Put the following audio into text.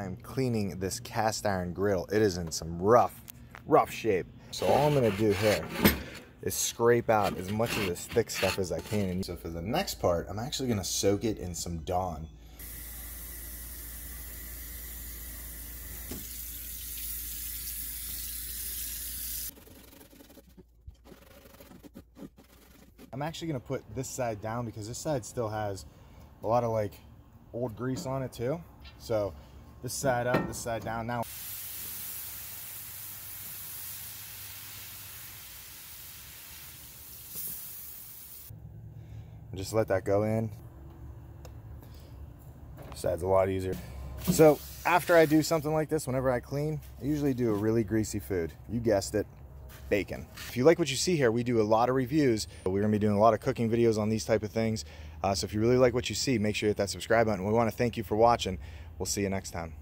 I'm cleaning this cast iron griddle. It is in some rough, rough shape. So all I'm gonna do here is scrape out as much of this thick stuff as I can. So for the next part, I'm actually gonna soak it in some Dawn. I'm actually gonna put this side down because this side still has a lot of like old grease on it too. So this side up, this side down. Now just let that go in. Side's a lot easier. So after I do something like this, whenever I clean, I usually do a really greasy food. You guessed it, bacon. If you like what you see here, we do a lot of reviews. We're gonna be doing a lot of cooking videos on these type of things. Uh, so if you really like what you see, make sure you hit that subscribe button. We wanna thank you for watching. We'll see you next time.